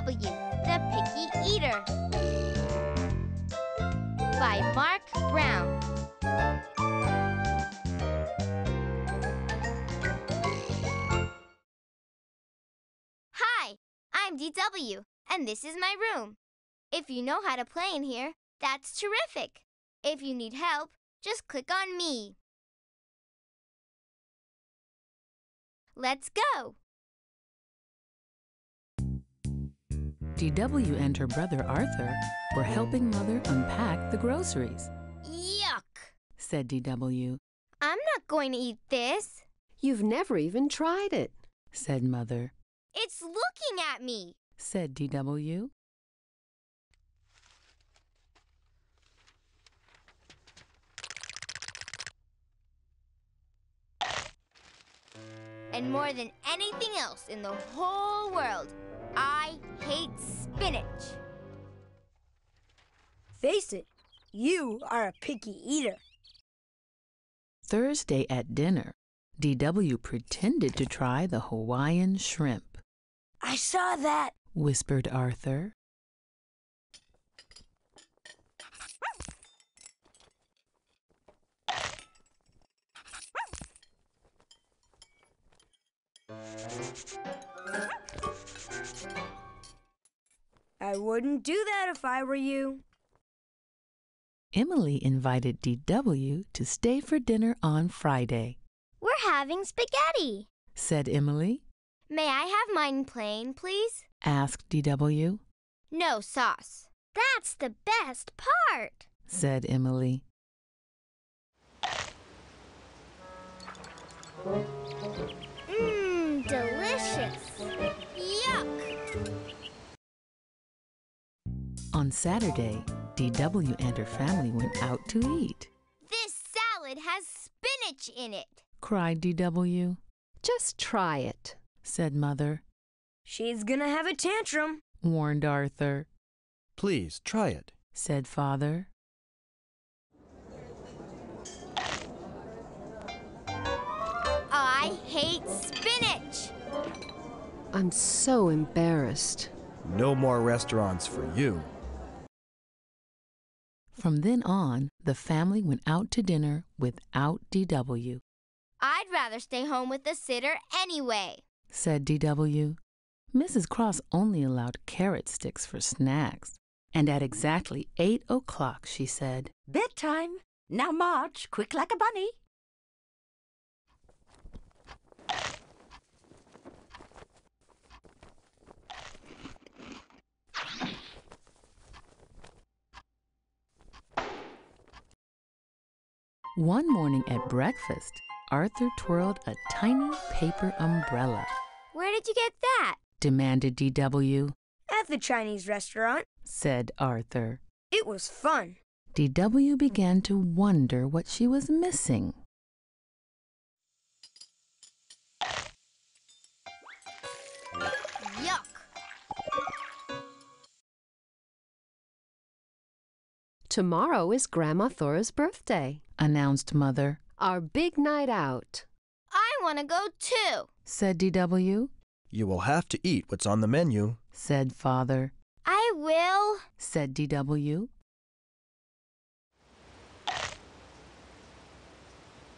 DW, The Picky Eater. By Marc Brown. Hi, I'm DW, and this is my room. If you know how to play in here, that's terrific. If you need help, just click on me. Let's go. DW and her brother Arthur were helping Mother unpack the groceries, Yuck! said DW, I'm not going to eat this. You've never even tried it. said Mother, It's looking at me. said DW. And more than anything else in the whole world, I hate spinach. Face it, you are a picky eater. Thursday at dinner, DW pretended to try the Hawaiian shrimp, I saw that. whispered Arthur. I wouldn't do that if I were you. Emily invited DW to stay for dinner on Friday, We're having spaghetti. said Emily, May I have mine plain, please? asked DW, No sauce. That's the best part. said Emily. On Saturday, DW and her family went out to eat, This salad has spinach in it. cried DW, Just try it. said Mother, She's gonna have a tantrum. warned Arthur, Please try it. said Father. I hate spinach. I'm so embarrassed. No more restaurants for you. From then on, the family went out to dinner without DW, I'd rather stay home with the sitter anyway. said DW. Mrs. Cross only allowed carrot sticks for snacks, and at exactly eight o'clock she said, Bedtime. Now march, quick like a bunny. One morning at breakfast, Arthur twirled a tiny paper umbrella, Where did you get that? demanded DW, At the Chinese restaurant, said Arthur. it was fun. DW began to wonder what she was missing. Yuck! Tomorrow is Grandma Thora's birthday. Announced Mother, Our big night out. I want to go too. said DW, You will have to eat what's on the menu. said Father, I will. said DW,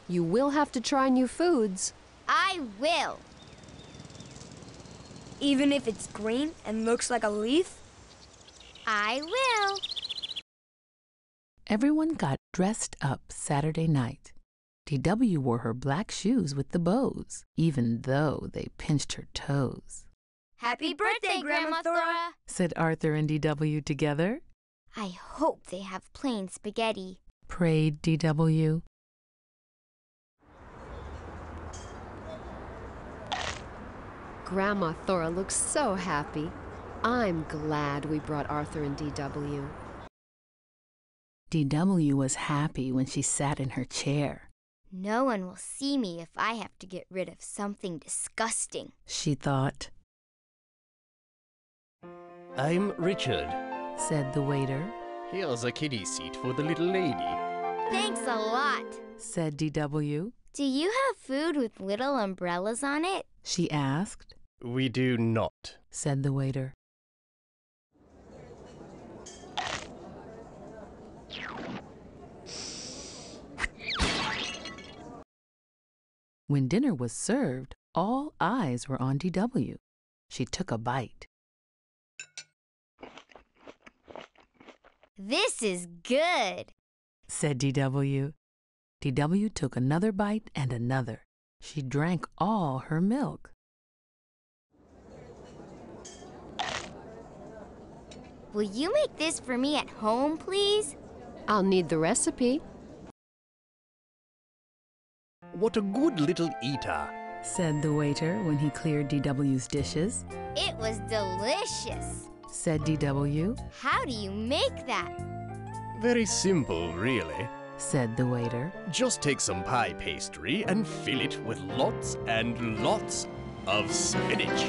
You will have to try new foods. I will. Even if it's green and looks like a leaf, I will. Everyone got dressed up Saturday night. DW wore her black shoes with the bows, even though they pinched her toes, Happy birthday, Grandma Thora. said Arthur and DW together, I hope they have plain spaghetti. prayed DW. Grandma Thora looks so happy. I'm glad we brought Arthur and DW. DW was happy when she sat in her chair. No one will see me if I have to get rid of something disgusting. She thought, I'm Richard. said the waiter, Here's a kiddie seat for the little lady. Thanks a lot. said DW. Do you have food with little umbrellas on it? She asked, We do not. said the waiter. When dinner was served, all eyes were on DW. She took a bite. This is good. said DW. DW took another bite and another. She drank all her milk. Will you make this for me at home, please? I'll need the recipe. What a good little eater. said the waiter when he cleared DW's dishes. It was delicious. Said DW, How do you make that? Very simple, really. said the waiter. Just take some pie pastry and fill it with lots and lots of spinach.